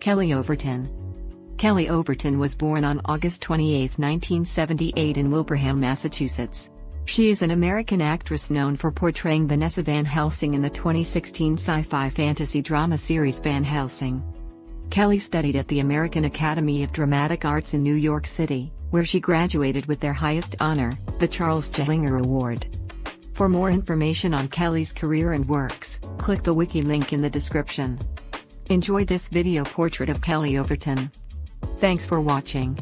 Kelly Overton. Kelly Overton was born on August 28, 1978 in Wilbraham, Massachusetts. She is an American actress known for portraying Vanessa Van Helsing in the 2016 sci-fi fantasy drama series Van Helsing. Kelly studied at the American Academy of Dramatic Arts in New York City, where she graduated with their highest honor, the Charles Jehlinger Award. For more information on Kelly's career and works, click the wiki link in the description. Enjoy this video portrait of Kelly Overton. Thanks for watching.